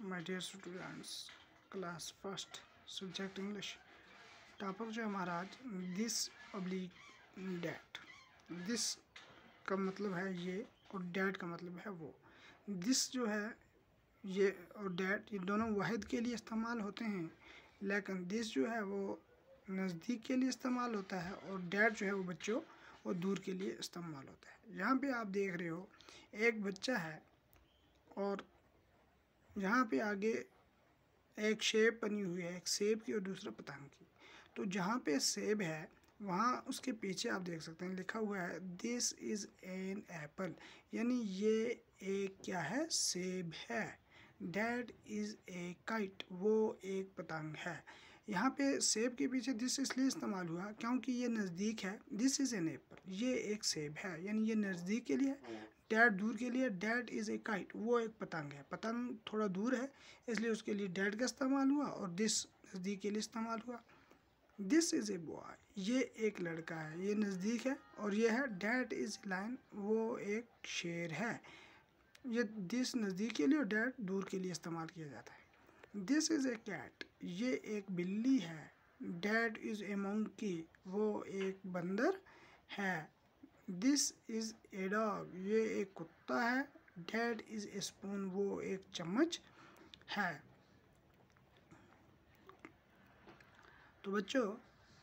My dear students class first subject English topic जो हमारा आज दिस ऑब्लिक डैट दिस का मतलब है ये और डैट का मतलब है वो. दिस जो है ये और डैट ये दोनों वाहिद के लिए इस्तेमाल होते हैं. लेकिन दिस जो है वो नज़दीक के लिए इस्तेमाल होता है और डैट जो है वो बच्चों और दूर के लिए इस्तेमाल होता है. यहाँ पे आप देख रहे हो, एक बच्चा है और यहाँ पे आगे एक शेप बनी हुई है, एक सेब की और दूसरा पतंग की। तो जहाँ पे सेब है, वहाँ उसके पीछे आप देख सकते हैं, लिखा हुआ है दिस इज़ एन एप्पल यानी ये एक क्या है? सेब है। डैट इज़ ए काइट वो एक पतंग है। यहाँ पे सेब के पीछे दिस इसलिए इस्तेमाल हुआ क्योंकि ये नज़दीक है। दिस इज़ एन एप्पल ये एक सेब है। यानी ये नज़दीक के लिए डैट दूर के लिए डैट इज़ ए काइट वो एक पतंग है। पतंग थोड़ा दूर है, इसलिए उसके लिए डैट का इस्तेमाल हुआ और दिस नज़दीक के लिए इस्तेमाल हुआ। दिस इज़ ए बॉय ये एक लड़का है। ये नज़दीक है और ये है डैट इज़ लाइन वो एक शेर है। ये दिस नज़दीक के लिए और डैट दूर के लिए इस्तेमाल किया जाता है। दिस इज़ ए कैट ये एक बिल्ली है। डैट इज़ ए मंकी वो एक बंदर है। दिस इज़ ए डॉग ये एक कुत्ता है। डैड इज़ ए स्पून वो एक चम्मच है। तो बच्चों,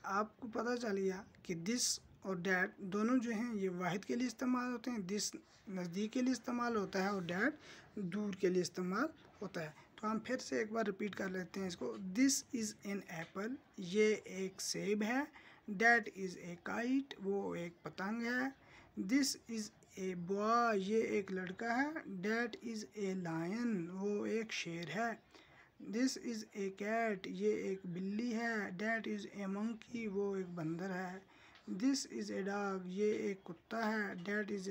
आपको पता चल गया कि दिस और डैड दोनों जो हैं, ये वाहिद के लिए इस्तेमाल होते हैं। दिस नज़दीक के लिए इस्तेमाल होता है और डैड दूर के लिए इस्तेमाल होता है। तो हम फिर से एक बार रिपीट कर लेते हैं इसको। दिस इज़ एन एप्पल ये एक सेब है। डैट इज़ ए काइट वो एक पतंग है। दिस इज़ ए बॉय ये एक लड़का है। डैट इज़ ए लायन वो एक शेर है। दिस इज़ ए कैट ये एक बिल्ली है। डैट इज़ ए मंकी वो एक बंदर है। दिस इज़ ए डॉग ये एक कुत्ता है। That is